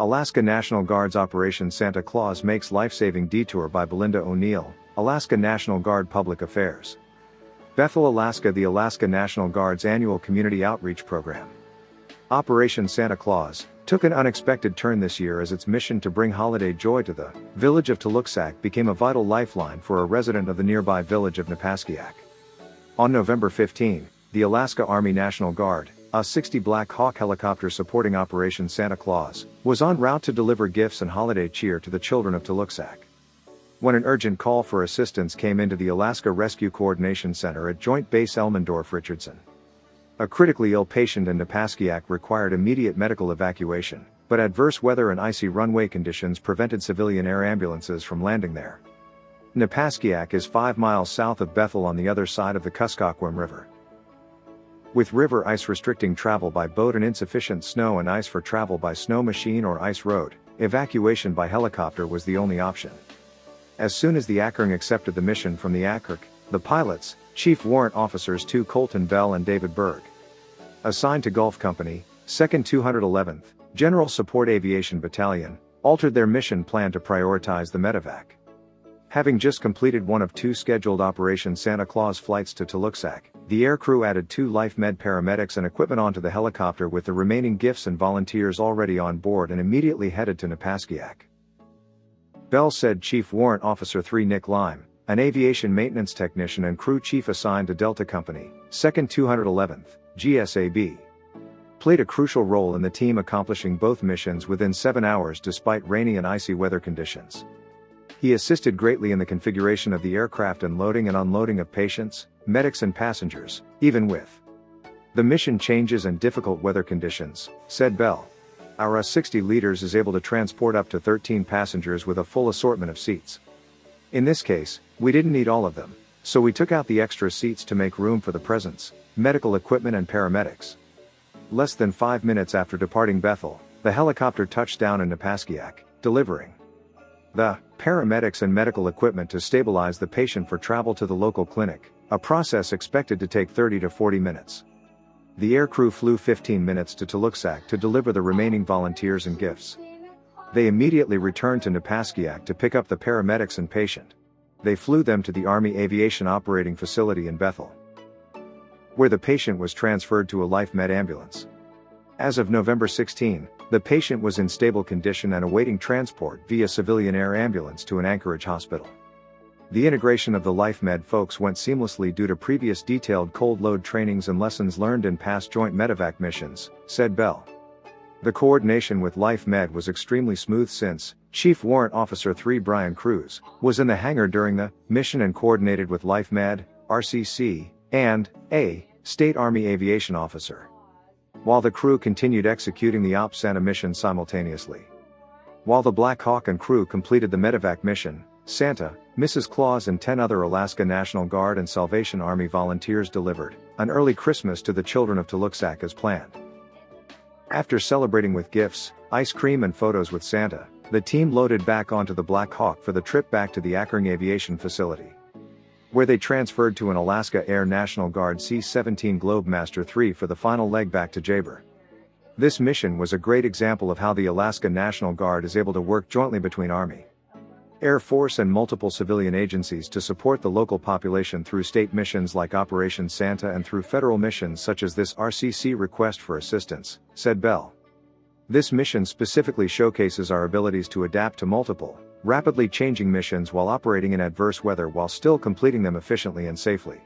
Alaska National Guard's Operation Santa Claus makes life-saving detour by Balinda O'Neal, Alaska National Guard Public Affairs. Bethel, Alaska The Alaska National Guard's annual community outreach program. Operation Santa Claus took an unexpected turn this year as its mission to bring holiday joy to the village of Tuluksak became a vital lifeline for a resident of the nearby village of Napaskiak. On November 15, the Alaska Army National Guard, UH-60 Black Hawk helicopter supporting Operation Santa Claus, was en route to deliver gifts and holiday cheer to the children of Tuluksak. When an urgent call for assistance came into the Alaska Rescue Coordination Center at Joint Base Elmendorf Richardson. A critically ill patient in Napaskiak required immediate medical evacuation, but adverse weather and icy runway conditions prevented civilian air ambulances from landing there. Napaskiak is 5 miles south of Bethel on the other side of the Kuskokwim River. With river ice restricting travel by boat and insufficient snow and ice for travel by snow machine or ice road, evacuation by helicopter was the only option. As soon as the AKARNG accepted the mission from the AKRCC, the pilots, Chief Warrant Officers 2 Colton Bell and David Berg, assigned to Golf Company, 2nd 211th, General Support Aviation Battalion, altered their mission plan to prioritize the medevac. Having just completed one of two scheduled Operation Santa Claus flights to Tuluksak, the aircrew added two LifeMed paramedics and equipment onto the helicopter with the remaining gifts and volunteers already on board and immediately headed to Napaskiak. Bell said Chief Warrant Officer 3 Nick Lime, an aviation maintenance technician and crew chief assigned to Delta Company, 2nd 211th, GSAB, played a crucial role in the team accomplishing both missions within seven hours despite rainy and icy weather conditions. He assisted greatly in the configuration of the aircraft and loading and unloading of patients, medics and passengers, even with the mission changes and difficult weather conditions, said Bell. Our UH-60 liters is able to transport up to 13 passengers with a full assortment of seats. In this case, we didn't need all of them, so we took out the extra seats to make room for the presents, medical equipment and paramedics. Less than five minutes after departing Bethel, the helicopter touched down in Napaskiak, delivering the paramedics and medical equipment to stabilize the patient for travel to the local clinic, a process expected to take 30 to 40 minutes. The aircrew flew 15 minutes to Tuluksak to deliver the remaining volunteers and gifts. They immediately returned to Napaskiak to pick up the paramedics and patient. They flew them to the Army Aviation Operating Facility in Bethel, where the patient was transferred to a LifeMed ambulance. As of November 16, the patient was in stable condition and awaiting transport via civilian air ambulance to an Anchorage hospital. The integration of the LifeMed folks went seamlessly due to previous detailed cold load trainings and lessons learned in past joint medevac missions, said Bell. The coordination with LifeMed was extremely smooth since, Chief Warrant Officer 3 Brian Cruz was in the hangar during the mission and coordinated with LifeMed, RCC, and a State Army Aviation Officer while the crew continued executing the Op Santa mission simultaneously. While the Black Hawk and crew completed the medevac mission, Santa, Mrs. Claus and 10 other Alaska National Guard and Salvation Army volunteers delivered an early Christmas to the children of Tuluksak as planned. After celebrating with gifts, ice cream and photos with Santa, the team loaded back onto the Black Hawk for the trip back to the AKARNG Aviation Facility where they transferred to an Alaska Air National Guard C-17 Globemaster III for the final leg back to JBER. This mission was a great example of how the Alaska National Guard is able to work jointly between Army, Air Force and multiple civilian agencies to support the local population through state missions like Operation Santa and through federal missions such as this RCC request for assistance, said Bell. This mission specifically showcases our abilities to adapt to multiple, rapidly changing missions while operating in adverse weather while still completing them efficiently and safely.